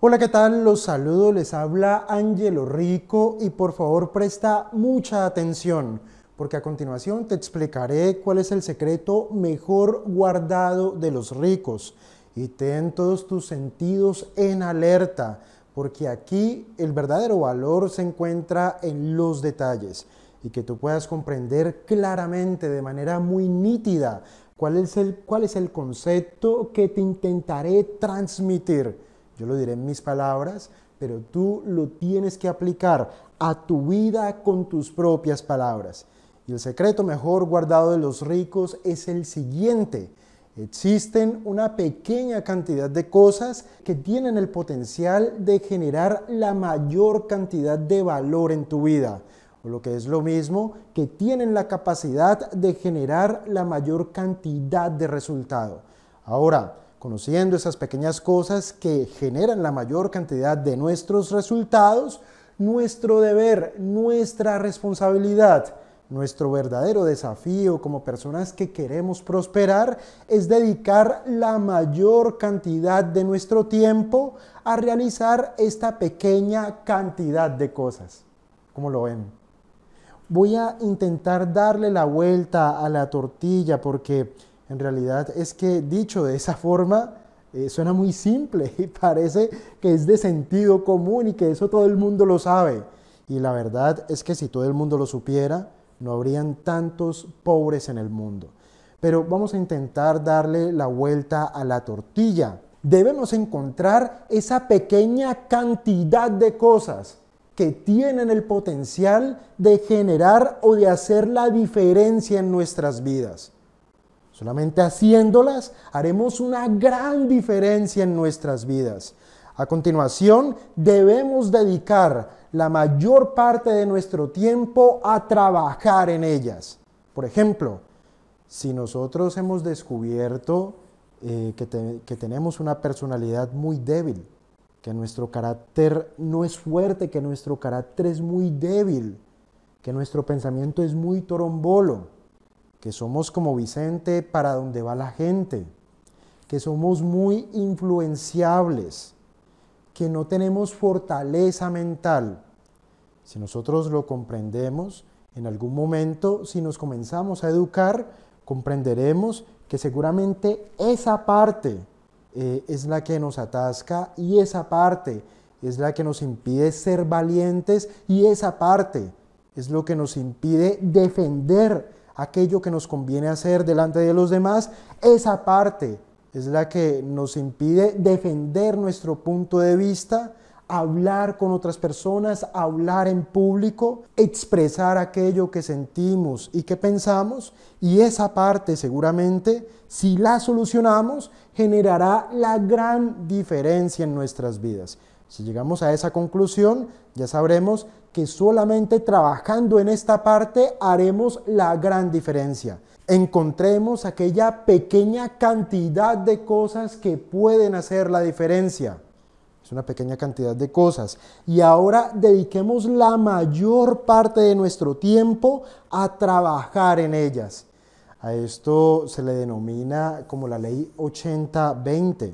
Hola, ¿qué tal? Los saludo, les habla Angelo Rico y por favor presta mucha atención porque a continuación te explicaré cuál es el secreto mejor guardado de los ricos. Y ten todos tus sentidos en alerta porque aquí el verdadero valor se encuentra en los detalles. Y que tú puedas comprender claramente de manera muy nítida cuál es el, cuál es el concepto que te intentaré transmitir yo lo diré en mis palabras, pero tú lo tienes que aplicar a tu vida con tus propias palabras. Y el secreto mejor guardado de los ricos es el siguiente. Existen una pequeña cantidad de cosas que tienen el potencial de generar la mayor cantidad de valor en tu vida, o lo que es lo mismo, que tienen la capacidad de generar la mayor cantidad de resultado. Ahora, conociendo esas pequeñas cosas que generan la mayor cantidad de nuestros resultados, nuestro deber, nuestra responsabilidad, nuestro verdadero desafío como personas que queremos prosperar es dedicar la mayor cantidad de nuestro tiempo a realizar esta pequeña cantidad de cosas. ¿Cómo lo ven? Voy a intentar darle la vuelta a la tortilla porque en realidad es que dicho de esa forma eh, suena muy simple y parece que es de sentido común y que eso todo el mundo lo sabe. Y la verdad es que si todo el mundo lo supiera, no habrían tantos pobres en el mundo. Pero vamos a intentar darle la vuelta a la tortilla. Debemos encontrar esa pequeña cantidad de cosas que tienen el potencial de generar o de hacer la diferencia en nuestras vidas. Solamente haciéndolas haremos una gran diferencia en nuestras vidas. A continuación, debemos dedicar la mayor parte de nuestro tiempo a trabajar en ellas. Por ejemplo, si nosotros hemos descubierto eh, que, que tenemos una personalidad muy débil, que nuestro carácter no es fuerte, que nuestro carácter es muy débil, que nuestro pensamiento es muy torombolo, que somos como Vicente para donde va la gente, que somos muy influenciables, que no tenemos fortaleza mental. Si nosotros lo comprendemos, en algún momento, si nos comenzamos a educar, comprenderemos que seguramente esa parte eh, es la que nos atasca y esa parte es la que nos impide ser valientes y esa parte es lo que nos impide defender aquello que nos conviene hacer delante de los demás, esa parte es la que nos impide defender nuestro punto de vista, hablar con otras personas, hablar en público, expresar aquello que sentimos y que pensamos, y esa parte seguramente, si la solucionamos, generará la gran diferencia en nuestras vidas. Si llegamos a esa conclusión, ya sabremos que solamente trabajando en esta parte haremos la gran diferencia. Encontremos aquella pequeña cantidad de cosas que pueden hacer la diferencia. Es una pequeña cantidad de cosas. Y ahora dediquemos la mayor parte de nuestro tiempo a trabajar en ellas. A esto se le denomina como la ley 80-20.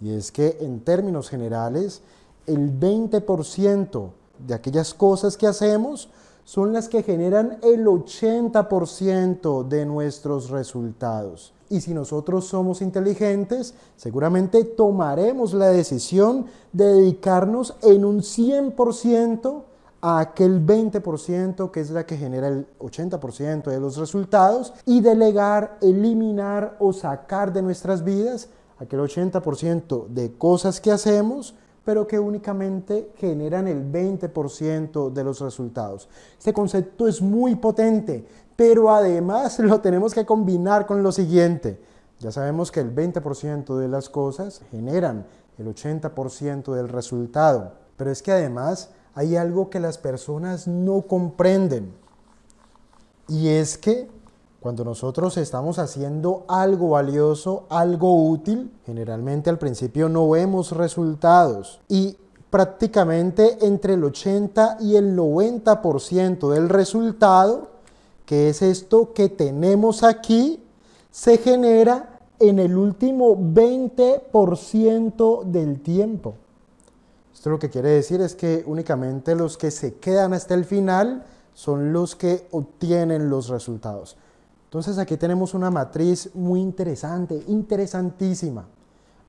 Y es que en términos generales, el 20% de aquellas cosas que hacemos son las que generan el 80% de nuestros resultados. Y si nosotros somos inteligentes, seguramente tomaremos la decisión de dedicarnos en un 100% a aquel 20% que es la que genera el 80% de los resultados y delegar, eliminar o sacar de nuestras vidas aquel 80% de cosas que hacemos pero que únicamente generan el 20% de los resultados. Este concepto es muy potente, pero además lo tenemos que combinar con lo siguiente. Ya sabemos que el 20% de las cosas generan el 80% del resultado, pero es que además hay algo que las personas no comprenden y es que cuando nosotros estamos haciendo algo valioso, algo útil, generalmente al principio no vemos resultados y prácticamente entre el 80 y el 90% del resultado, que es esto que tenemos aquí, se genera en el último 20% del tiempo. Esto lo que quiere decir es que únicamente los que se quedan hasta el final son los que obtienen los resultados. Entonces aquí tenemos una matriz muy interesante, interesantísima.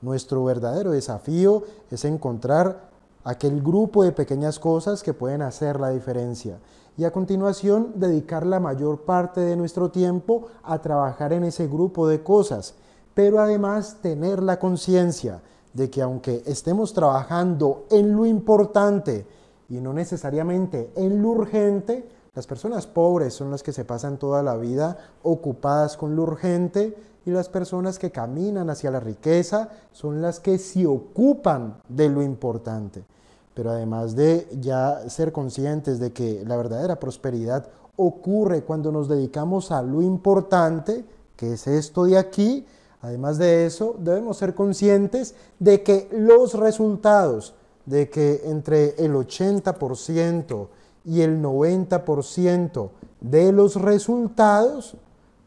Nuestro verdadero desafío es encontrar aquel grupo de pequeñas cosas que pueden hacer la diferencia y a continuación dedicar la mayor parte de nuestro tiempo a trabajar en ese grupo de cosas, pero además tener la conciencia de que aunque estemos trabajando en lo importante y no necesariamente en lo urgente, las personas pobres son las que se pasan toda la vida ocupadas con lo urgente y las personas que caminan hacia la riqueza son las que se ocupan de lo importante. Pero además de ya ser conscientes de que la verdadera prosperidad ocurre cuando nos dedicamos a lo importante, que es esto de aquí, además de eso, debemos ser conscientes de que los resultados, de que entre el 80% y el 90% de los resultados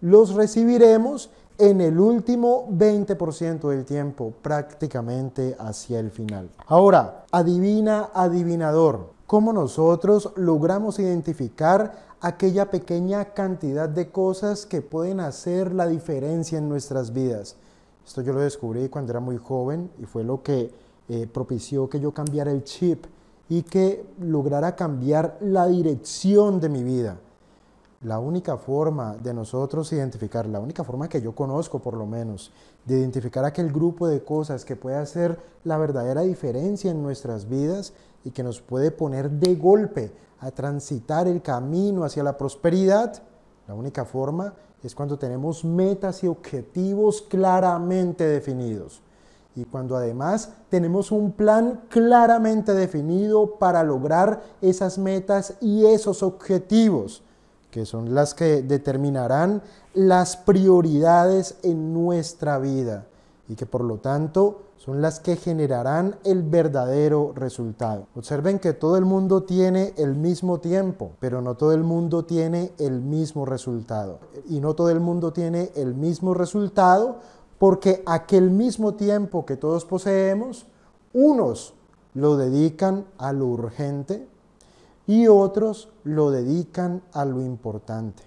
los recibiremos en el último 20% del tiempo, prácticamente hacia el final. Ahora, adivina, adivinador, ¿cómo nosotros logramos identificar aquella pequeña cantidad de cosas que pueden hacer la diferencia en nuestras vidas? Esto yo lo descubrí cuando era muy joven y fue lo que eh, propició que yo cambiara el chip y que lograra cambiar la dirección de mi vida. La única forma de nosotros identificar, la única forma que yo conozco por lo menos, de identificar aquel grupo de cosas que puede hacer la verdadera diferencia en nuestras vidas y que nos puede poner de golpe a transitar el camino hacia la prosperidad, la única forma es cuando tenemos metas y objetivos claramente definidos y cuando además tenemos un plan claramente definido para lograr esas metas y esos objetivos, que son las que determinarán las prioridades en nuestra vida y que por lo tanto son las que generarán el verdadero resultado. Observen que todo el mundo tiene el mismo tiempo, pero no todo el mundo tiene el mismo resultado. Y no todo el mundo tiene el mismo resultado porque aquel mismo tiempo que todos poseemos, unos lo dedican a lo urgente y otros lo dedican a lo importante.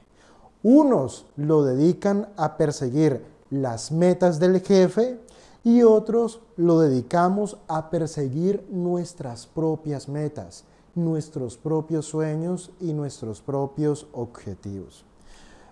Unos lo dedican a perseguir las metas del jefe y otros lo dedicamos a perseguir nuestras propias metas, nuestros propios sueños y nuestros propios objetivos.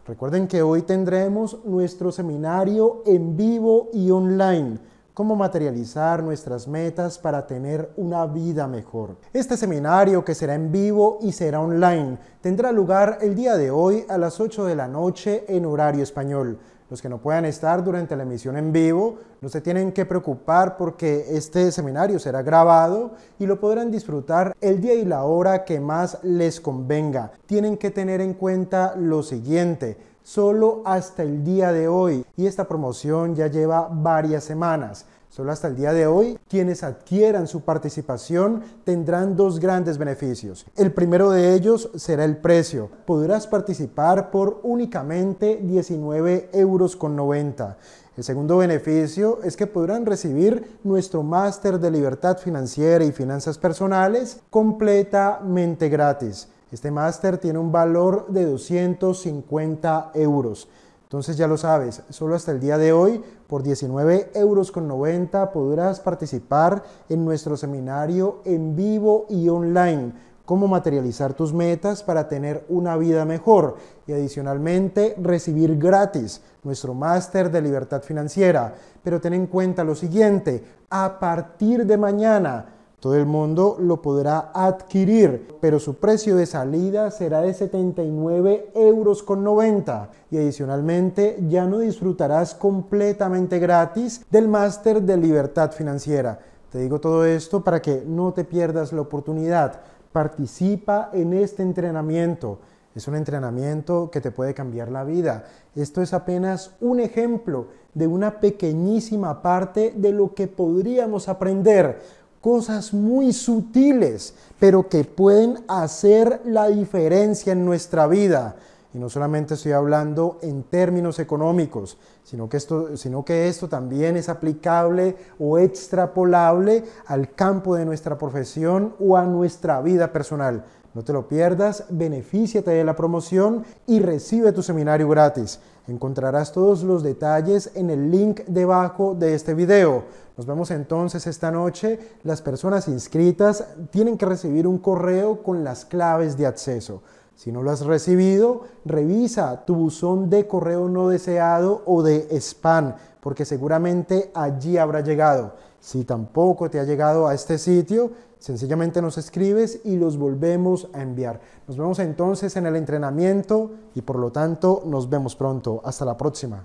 Recuerden que hoy tendremos nuestro seminario en vivo y online, cómo materializar nuestras metas para tener una vida mejor. Este seminario que será en vivo y será online tendrá lugar el día de hoy a las 8 de la noche en horario español. Los que no puedan estar durante la emisión en vivo no se tienen que preocupar porque este seminario será grabado y lo podrán disfrutar el día y la hora que más les convenga. Tienen que tener en cuenta lo siguiente, solo hasta el día de hoy y esta promoción ya lleva varias semanas. Solo hasta el día de hoy, quienes adquieran su participación tendrán dos grandes beneficios. El primero de ellos será el precio. Podrás participar por únicamente 19 euros con 90. El segundo beneficio es que podrán recibir nuestro máster de libertad financiera y finanzas personales completamente gratis. Este máster tiene un valor de 250 euros. Entonces ya lo sabes, solo hasta el día de hoy, por 19 euros con 90, podrás participar en nuestro seminario en vivo y online, cómo materializar tus metas para tener una vida mejor y adicionalmente recibir gratis nuestro máster de libertad financiera. Pero ten en cuenta lo siguiente, a partir de mañana, todo el mundo lo podrá adquirir, pero su precio de salida será de 79 euros con 90 y adicionalmente ya no disfrutarás completamente gratis del máster de libertad financiera. Te digo todo esto para que no te pierdas la oportunidad. Participa en este entrenamiento. Es un entrenamiento que te puede cambiar la vida. Esto es apenas un ejemplo de una pequeñísima parte de lo que podríamos aprender cosas muy sutiles, pero que pueden hacer la diferencia en nuestra vida. No solamente estoy hablando en términos económicos, sino que esto, sino que esto también es aplicable o extrapolable al campo de nuestra profesión o a nuestra vida personal. No te lo pierdas, benefíciate de la promoción y recibe tu seminario gratis. Encontrarás todos los detalles en el link debajo de este video. Nos vemos entonces esta noche. Las personas inscritas tienen que recibir un correo con las claves de acceso. Si no lo has recibido, revisa tu buzón de correo no deseado o de spam, porque seguramente allí habrá llegado. Si tampoco te ha llegado a este sitio, sencillamente nos escribes y los volvemos a enviar. Nos vemos entonces en el entrenamiento y por lo tanto nos vemos pronto. Hasta la próxima.